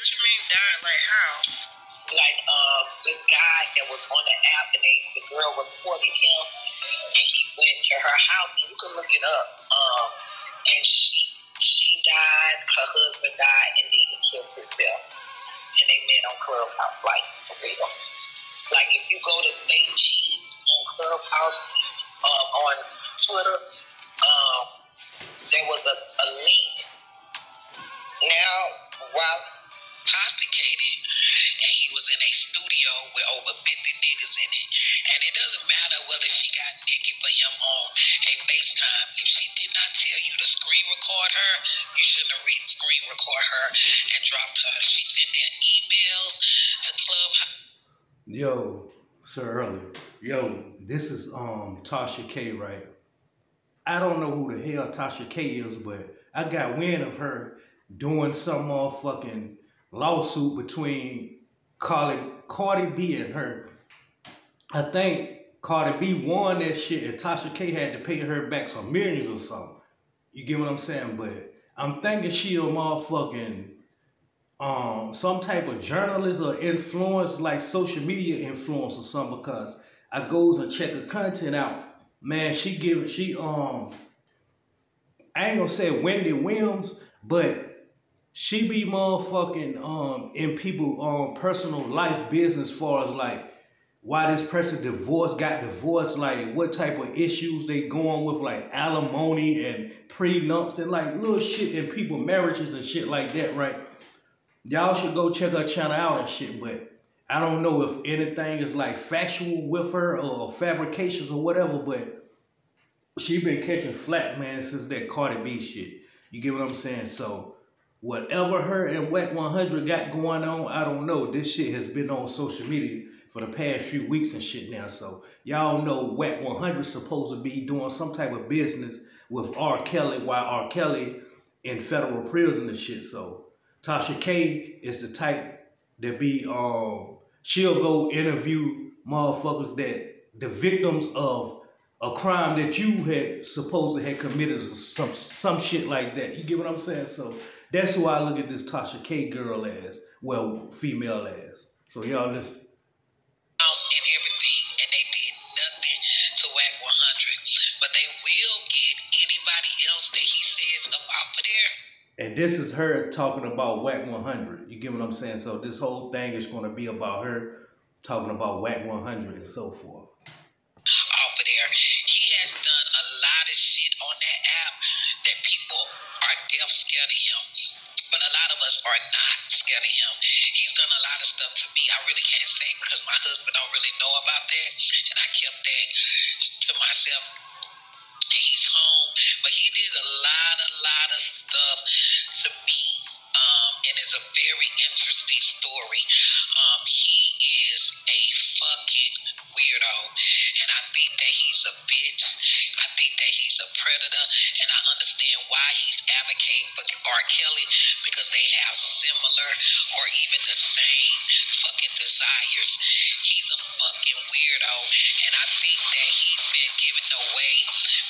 What you mean died? Like how? Like uh, this guy that was on the app, and they the girl reported him, and he went to her house, and you can look it up. Um, and she she died, her husband died, and then he killed himself. And they met on Clubhouse, like for real. Like if you go to Say Cheese on Clubhouse, um, on Twitter, um, there was a, a link. Now, while was in a studio with over 50 niggas in it. And it doesn't matter whether she got naked for him on a FaceTime. If she did not tell you to screen record her, you shouldn't have re- screen record her and dropped her. She sent in emails to Clubhouse. Yo, Sir Early. Yo, this is um Tasha K, right? I don't know who the hell Tasha K is, but I got wind of her doing some motherfucking lawsuit between Cardi, Cardi B and her. I think Cardi B won that shit and Tasha K had to pay her back some millions or something. You get what I'm saying? But I'm thinking she a motherfucking um some type of journalist or influence like social media influence or something because I goes and check her content out. Man, she give she um I ain't gonna say Wendy Williams, but she be motherfucking um in people um personal life business far as like why this person divorced got divorced, like what type of issues they going with, like alimony and prenups and like little shit in people marriages and shit like that, right? Y'all should go check her channel out and shit, but I don't know if anything is like factual with her or fabrications or whatever, but she been catching flat, man, since that Cardi B shit. You get what I'm saying? So whatever her and Wack 100 got going on, I don't know. This shit has been on social media for the past few weeks and shit now. So y'all know Wack 100 supposed to be doing some type of business with R. Kelly while R. Kelly in federal prison and shit. So Tasha K is the type that be um she'll go interview motherfuckers that the victims of a crime that you had supposed to have committed some some shit like that. You get what I'm saying? So that's who I look at this Tasha K girl as, well, female as. So y'all just and everything, and they did nothing to Wack 100. But they will get anybody else that he says up off of there. And this is her talking about Wack 100. You get what I'm saying? So this whole thing is going to be about her talking about Wack 100 and so forth. Of there, he has done a lot of shit on that app that people are scared of him. But a lot of us are not scared of him. He's done a lot of stuff to me. I really can't say because my husband don't really know about that, and I kept that to myself. He's home, but he did a lot, a lot of stuff to me, Kelly because they have similar or even the same fucking desires. He's a fucking weirdo, and I think that he's been given away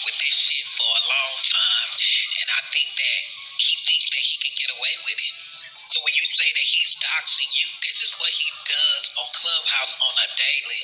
with this shit for a long time, and I think that he thinks that he can get away with it. So when you say that he's doxing you, this is what he does on Clubhouse on a daily.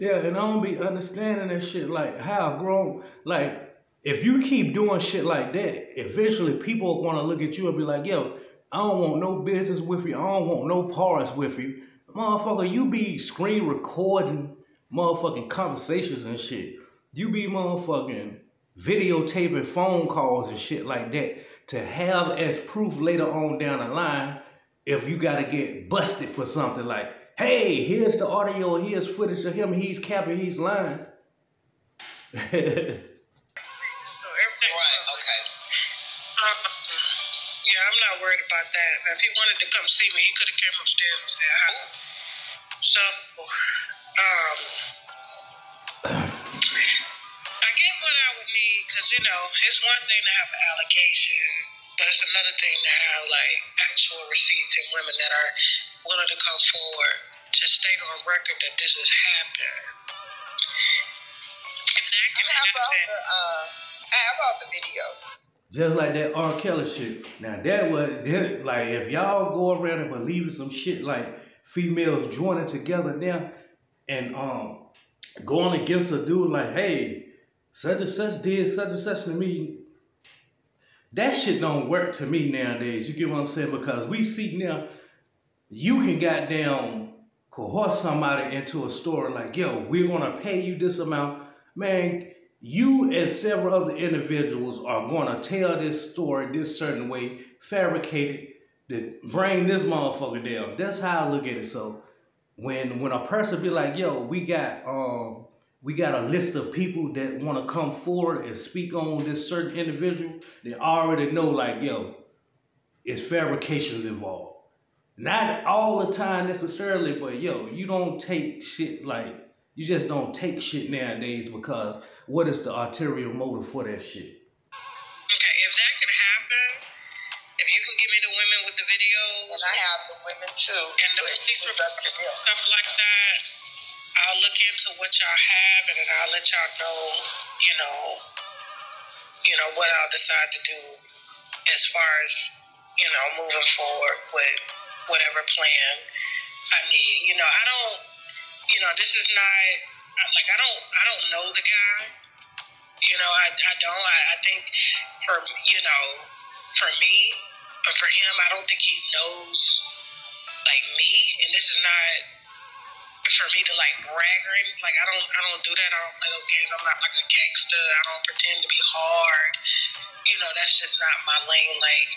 Yeah, and I don't be understanding that shit. Like, how grown, like, if you keep doing shit like that, eventually people are gonna look at you and be like, yo, I don't want no business with you. I don't want no parts with you. Motherfucker, you be screen recording motherfucking conversations and shit. You be motherfucking videotaping phone calls and shit like that to have as proof later on down the line if you gotta get busted for something like, hey, here's the audio, here's footage of him, he's capping, he's lying. Um, yeah, I'm not worried about that. If he wanted to come see me, he could have came upstairs and said hi. So, um, I guess what I would need, because you know, it's one thing to have an allegation, but it's another thing to have like actual receipts and women that are willing to come forward to state on record that this has happened. If that can about happen, the uh, how about the video? Just like that R. Kelly shit. Now that was that, like if y'all go around and believe in some shit like females joining together now and um going against a dude like, hey, such and such did such and such to me. That shit don't work to me nowadays. You get what I'm saying? Because we see now, you can goddamn coerce somebody into a store like, yo, we're gonna pay you this amount. Man, you and several other individuals are gonna tell this story this certain way, fabricate it, to bring this motherfucker down. That's how I look at it. So when when a person be like, yo, we got um we got a list of people that want to come forward and speak on this certain individual, they already know like, yo, it's fabrications involved. Not all the time necessarily, but yo, you don't take shit like you just don't take shit nowadays because what is the arterial motive for that shit? Okay, if that could happen, if you can give me the women with the videos And I have the women too. and the police it's reports and stuff like that, I'll look into what y'all have and then I'll let y'all know, you know, you know what I'll decide to do as far as you know moving forward with whatever plan I need. You know, I don't, you know, this is not like I don't, I don't know the guy. You know, I, I don't. I, I think for you know, for me, or for him, I don't think he knows like me, and this is not for me to like brag or anything. Like I don't, I don't do that. I don't play those games. I'm not like a gangster. I don't pretend to be hard. You know, that's just not my lane. Like.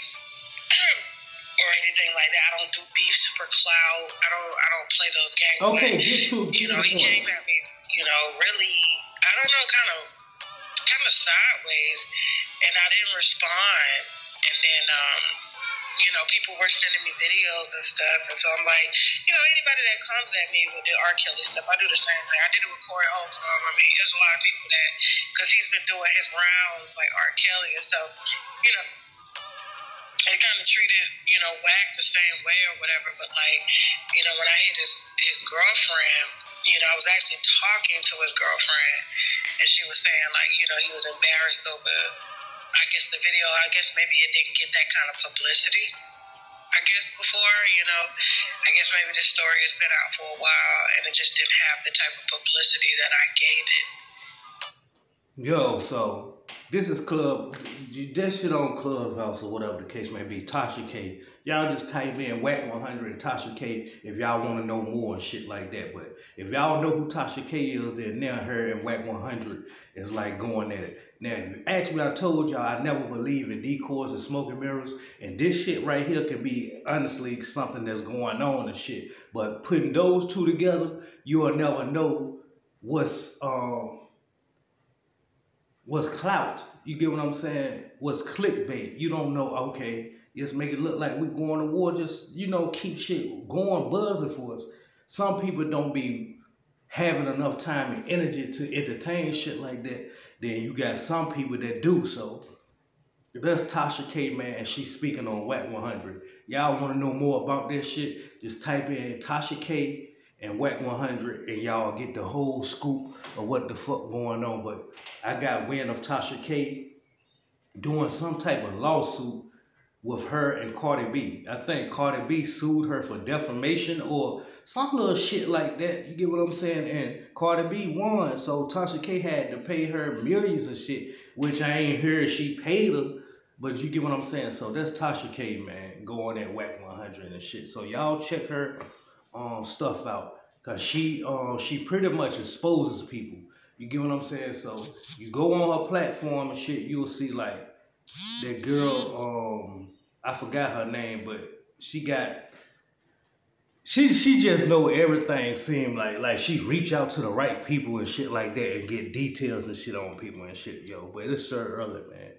Or anything like that. I don't do beefs for clout. I don't. I don't play those games. Okay, Like, get to get you know, he came at me, you know, really, I don't know, kind of, kind of sideways, and I didn't respond. And then, um, you know, people were sending me videos and stuff, and so I'm like, you know, anybody that comes at me with the R. Kelly stuff, I do the same thing. I did it with Corey Holcomb. I mean, there's a lot of people that, because he's been doing his rounds like R. Kelly and stuff, you know. They kind of treated, you know, Wack the same way or whatever. But like, you know, when I hit his his girlfriend, you know, I was actually talking to his girlfriend, and she was saying like, you know, he was embarrassed over, I guess the video. I guess maybe it didn't get that kind of publicity. I guess before, you know, I guess maybe this story has been out for a while, and it just didn't have the type of publicity that I gave it. Yo, so this is club. That shit on Clubhouse or whatever the case may be. Tasha K. Y'all just type in Wack 100 and Tasha K if y'all want to know more and shit like that. But if y'all know who Tasha K is, then now her and Wack 100 is like going at it. Now, me, I told y'all I never believe in decoys and smoking mirrors. And this shit right here can be honestly something that's going on and shit. But putting those two together, you'll never know what's um what's clout. You get what I'm saying? What's clickbait? You don't know, okay, just make it look like we're going to war, just, you know, keep shit going, buzzing for us. Some people don't be having enough time and energy to entertain shit like that. Then you got some people that do so. That's Tasha K, man, and she's speaking on Wack 100. Y'all want to know more about this shit? Just type in Tasha K and Wack 100, and y'all get the whole scoop of what the fuck going on. But I got wind of Tasha K doing some type of lawsuit with her and Cardi B. I think Cardi B sued her for defamation or some little shit like that. You get what I'm saying? And Cardi B won, so Tasha K had to pay her millions of shit, which I ain't heard she paid her. But you get what I'm saying? So that's Tasha K, man, going at Wack 100 and shit. So y'all check her um, stuff out. Cause she uh, she pretty much exposes people. You get what I'm saying? So you go on her platform and shit, you'll see like that girl, um, I forgot her name, but she got she she just know everything seem like like she reach out to the right people and shit like that and get details and shit on people and shit, yo. But it's so early, man.